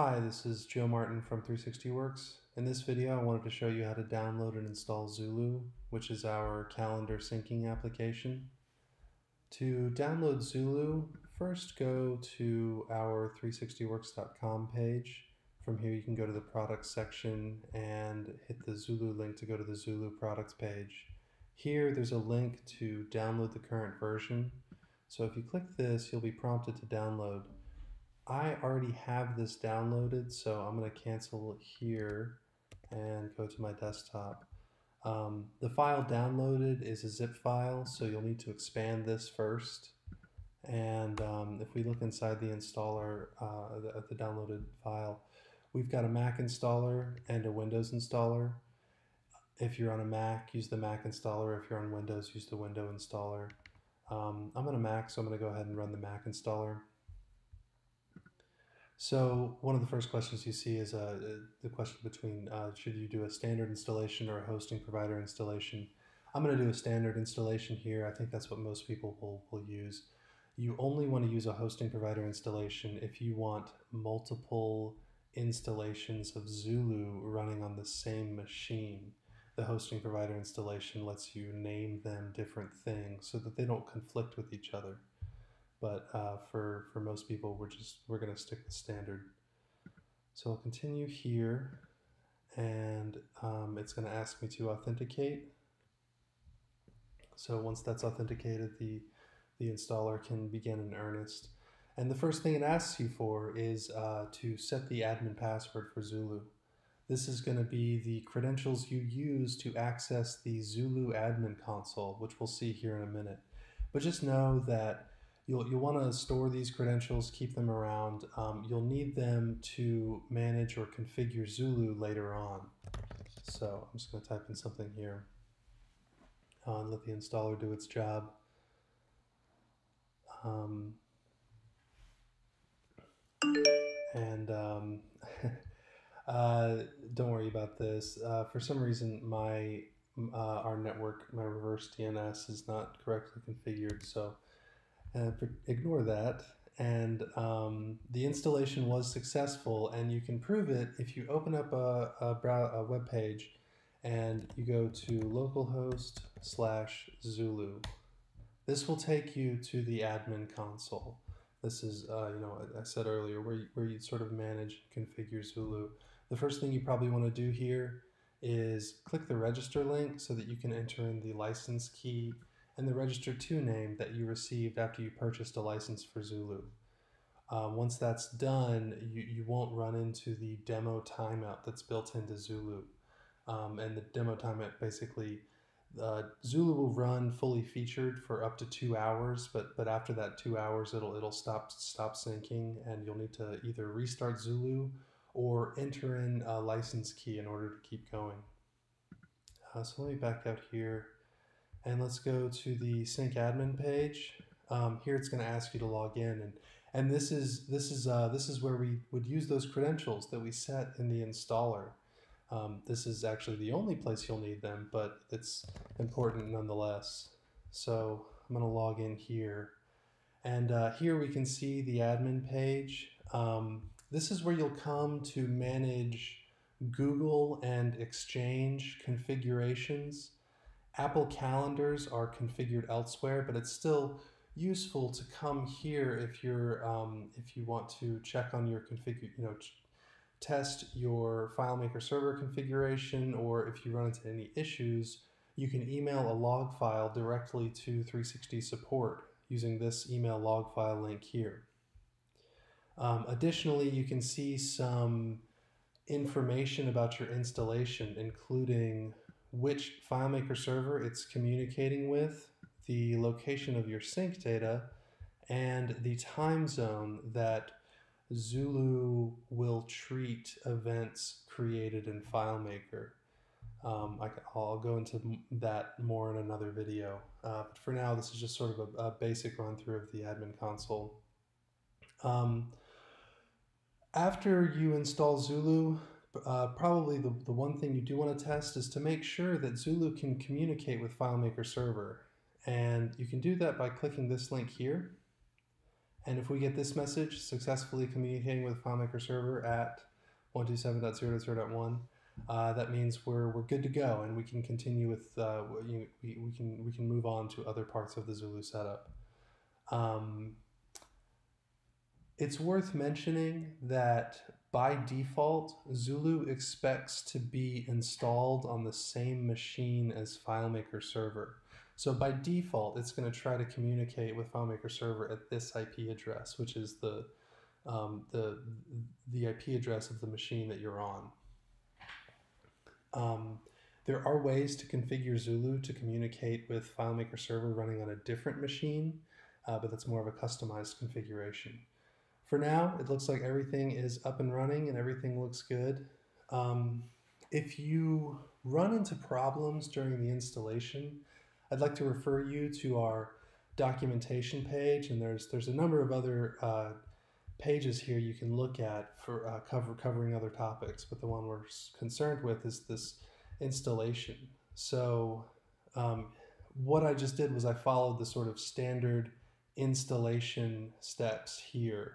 Hi, this is Joe Martin from 360works. In this video I wanted to show you how to download and install Zulu, which is our calendar syncing application. To download Zulu, first go to our 360works.com page. From here you can go to the products section and hit the Zulu link to go to the Zulu products page. Here there's a link to download the current version. So if you click this, you'll be prompted to download. I already have this downloaded, so I'm going to cancel here and go to my desktop. Um, the file downloaded is a zip file, so you'll need to expand this first. And um, if we look inside the installer, uh, the, the downloaded file, we've got a Mac installer and a Windows installer. If you're on a Mac, use the Mac installer. If you're on Windows, use the Window installer. Um, I'm on a Mac, so I'm going to go ahead and run the Mac installer. So one of the first questions you see is uh, the question between uh, should you do a standard installation or a hosting provider installation. I'm going to do a standard installation here. I think that's what most people will, will use. You only want to use a hosting provider installation if you want multiple installations of Zulu running on the same machine. The hosting provider installation lets you name them different things so that they don't conflict with each other but uh, for, for most people, we're just, we're gonna stick with standard. So I'll continue here and um, it's gonna ask me to authenticate. So once that's authenticated, the, the installer can begin in earnest. And the first thing it asks you for is uh, to set the admin password for Zulu. This is going to be the credentials you use to access the Zulu admin console, which we'll see here in a minute. But just know that You'll, you'll want to store these credentials, keep them around. Um, you'll need them to manage or configure Zulu later on. So I'm just going to type in something here uh, and let the installer do its job. Um, and um, uh, don't worry about this. Uh, for some reason, my uh, our network, my reverse DNS is not correctly configured. So uh, ignore that. And um, the installation was successful, and you can prove it if you open up a, a, brow- a web page and you go to localhost slash Zulu. This will take you to the admin console. This is, uh, you know, I said earlier, where you, where you sort of manage configure Zulu. The first thing you probably want to do here is click the register link so that you can enter in the license key and the register to name that you received after you purchased a license for Zulu. Uh, once that's done, you, you won't run into the demo timeout that's built into Zulu. Um, and the demo timeout basically, uh, Zulu will run fully featured for up to two hours, but but after that two hours, it'll it'll stop stop syncing, and you'll need to either restart Zulu or enter in a license key in order to keep going. Uh, so let me back out here. And let's go to the sync admin page. Um, here it's going to ask you to log in, and and this is this is uh, this is where we would use those credentials that we set in the installer. Um, this is actually the only place you'll need them, but it's important nonetheless. So I'm going to log in here, and uh, here we can see the admin page. Um, this is where you'll come to manage Google and Exchange configurations. Apple calendars are configured elsewhere, but it's still useful to come here if you're um, if you want to check on your configure, you know, test your FileMaker server configuration, or if you run into any issues, you can email a log file directly to 360 support using this email log file link here. Um, additionally, you can see some information about your installation, including which FileMaker server it's communicating with, the location of your sync data, and the time zone that Zulu will treat events created in FileMaker. Um, I, will go into that more in another video. Uh, but for now, this is just sort of a, a basic run through of the admin console. Um, after you install Zulu, uh, probably the, the one thing you do want to test is to make sure that Zulu can communicate with FileMaker Server. And you can do that by clicking this link here. And if we get this message, successfully communicating with FileMaker server at 127.0.0.1, uh, that means we're, we're good to go and we can continue with, uh, we, we, can, we can move on to other parts of the Zulu setup. Um, it's worth mentioning that by default, Zulu expects to be installed on the same machine as FileMaker server. So by default, it's going to try to communicate with FileMaker server at this IP address, which is the, um, the, the IP address of the machine that you're on. Um, there are ways to configure Zulu to communicate with FileMaker server running on a different machine, uh, but that's more of a customized configuration. For now, it looks like everything is up and running and everything looks good. Um, if you run into problems during the installation, I'd like to refer you to our documentation page, and there's there's a number of other uh, pages here you can look at for uh, cover covering other topics. But the one we're concerned with is this installation. So um, what I just did was I followed the sort of standard installation steps here.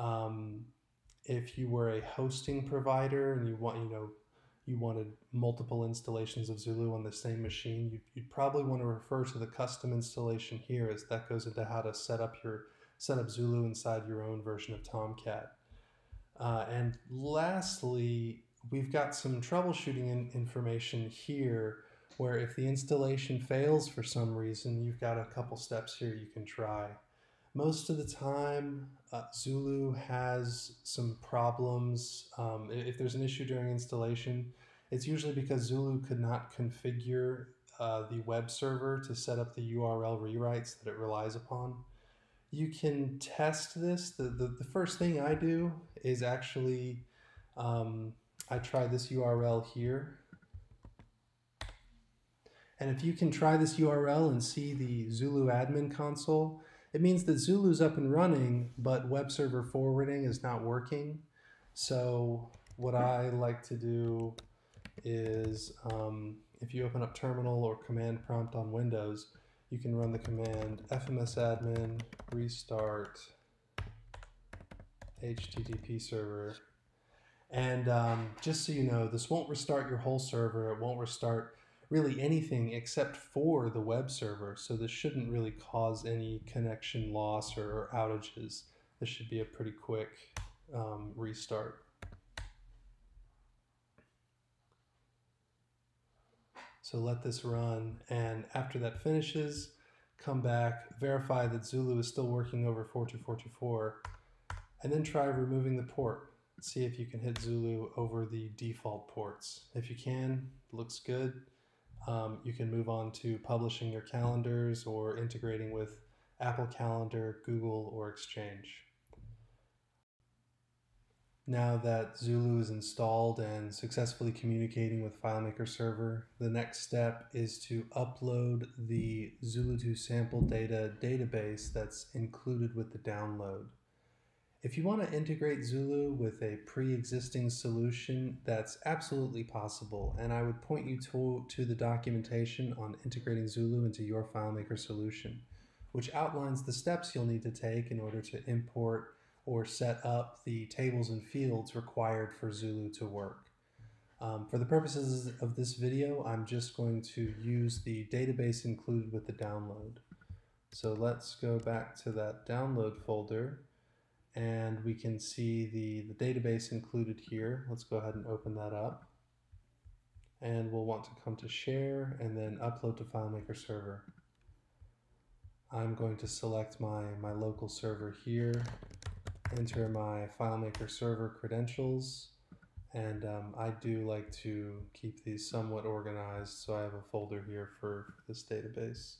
Um, if you were a hosting provider and you want, you know, you wanted multiple installations of Zulu on the same machine, you'd, you'd, probably want to refer to the custom installation here as that goes into how to set up your set up Zulu inside your own version of Tomcat. Uh, and lastly, we've got some troubleshooting in information here where if the installation fails for some reason, you've got a couple steps here you can try. Most of the time, uh, Zulu has some problems. Um, if there's an issue during installation, it's usually because Zulu could not configure uh, the web server to set up the URL rewrites that it relies upon. You can test this. The, the, the first thing I do is actually, um, I try this URL here. And if you can try this URL and see the Zulu admin console, it means that Zulu's up and running, but web server forwarding is not working. So what I like to do is um, if you open up terminal or command prompt on Windows, you can run the command fmsadmin restart HTTP server. And um, just so you know, this won't restart your whole server. It won't restart really anything except for the web server. So this shouldn't really cause any connection loss or, or outages. This should be a pretty quick um, restart. So let this run and after that finishes, come back, verify that Zulu is still working over 42424 and then try removing the port. See if you can hit Zulu over the default ports. If you can, looks good um, you can move on to publishing your calendars or integrating with Apple Calendar, Google, or Exchange. Now that Zulu is installed and successfully communicating with FileMaker Server, the next step is to upload the Zulu2 sample data database that's included with the download. If you want to integrate Zulu with a pre-existing solution, that's absolutely possible, and I would point you to, to the documentation on integrating Zulu into your FileMaker solution, which outlines the steps you'll need to take in order to import or set up the tables and fields required for Zulu to work. Um, for the purposes of this video, I'm just going to use the database included with the download. So let's go back to that download folder and we can see the, the database included here. Let's go ahead and open that up. And we'll want to come to share and then upload to FileMaker server. I'm going to select my, my local server here, enter my FileMaker server credentials, and um, I do like to keep these somewhat organized, so I have a folder here for this database.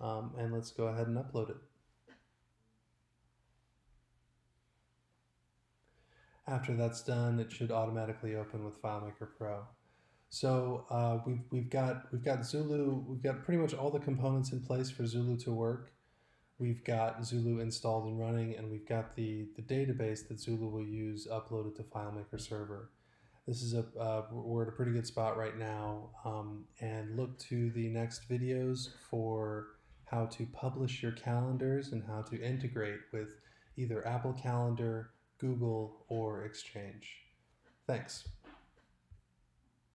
Um, and let's go ahead and upload it. After that's done, it should automatically open with FileMaker Pro. So uh, we've, we've got we've got Zulu, we've got pretty much all the components in place for Zulu to work. We've got Zulu installed and running, and we've got the, the database that Zulu will use uploaded to FileMaker server. This is a uh, we're at a pretty good spot right now, um, and look to the next videos for how to publish your calendars and how to integrate with either Apple Calendar, Google, or Exchange. Thanks.